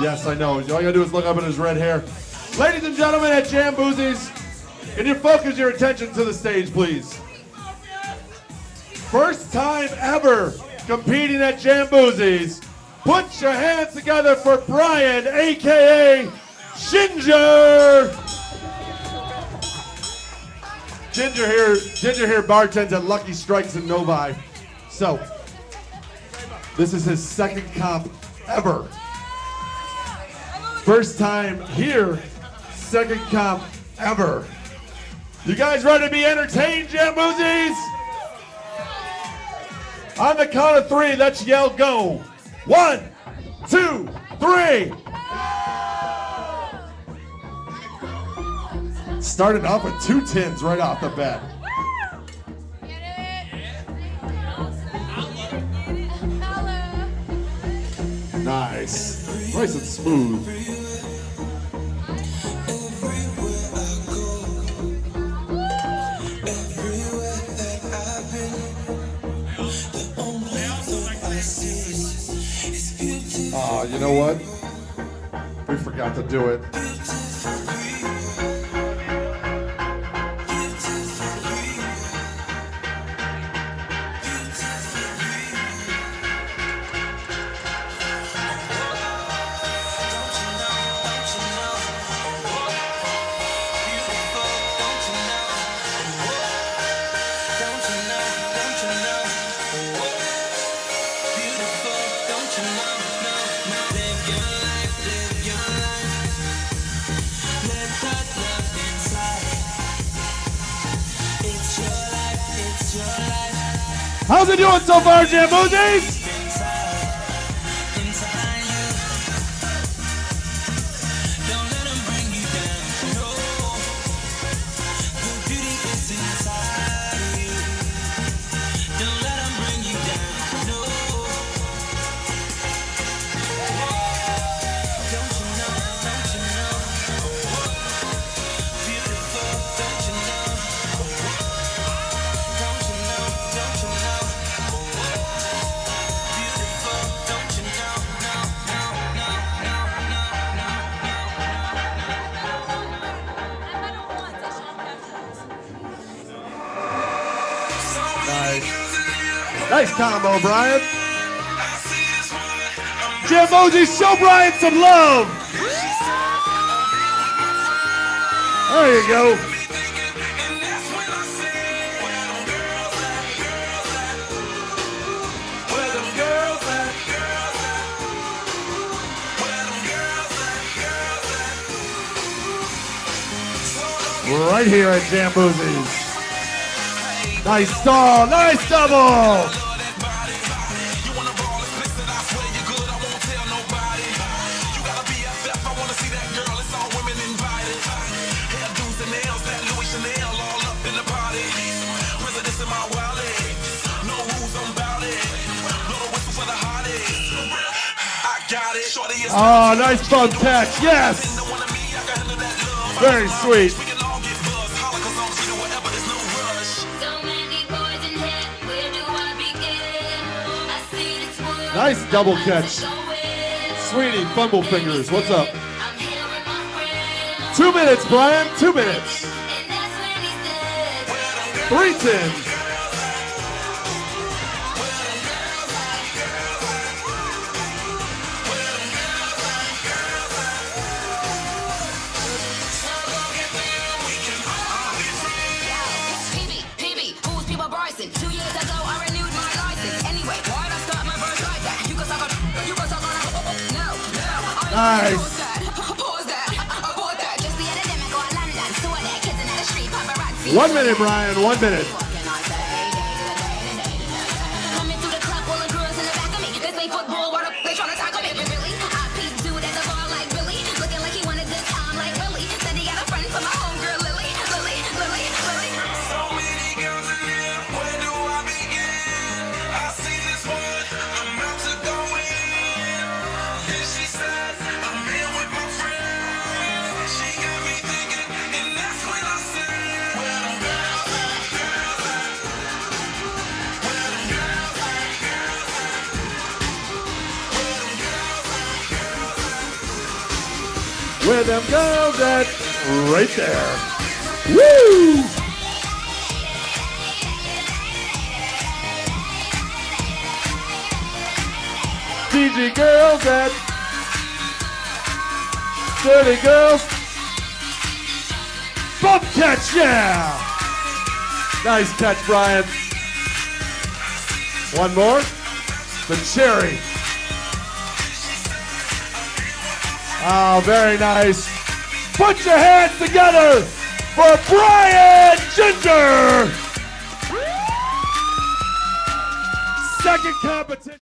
Yes, I know. All you gotta do is look up at his red hair. Ladies and gentlemen at Jamboozies, can you focus your attention to the stage, please? First time ever competing at Jamboozies. Put your hands together for Brian, aka Ginger. Ginger here, Ginger here bartends at Lucky Strikes in Novi. So, this is his second comp ever. First time here, second comp ever. You guys ready to be entertained, Jamboozies? On the count of three, let's yell go. One, two, three. Started off with two tins right off the bat. Nice. Nice and smooth. You know what? We forgot to do it. How's it doing so far, Jamboozies? Nice. Nice combo, Brian. Jamboozies, show Brian some love. There you go. Right here at Jamboozies. Nice stall, nice double. Oh, nice bump catch, yes. Very sweet. Nice double catch. Sweetie, fumble fingers, what's up? Two minutes, Brian, two minutes. 310. One minute, Brian, one minute. Where them girls at? Right there. Woo! DG girls at Dirty girls. Bump catch, yeah! Nice catch, Brian. One more. The cherry. Oh, very nice. Put your hands together for Brian Ginger. Second competition.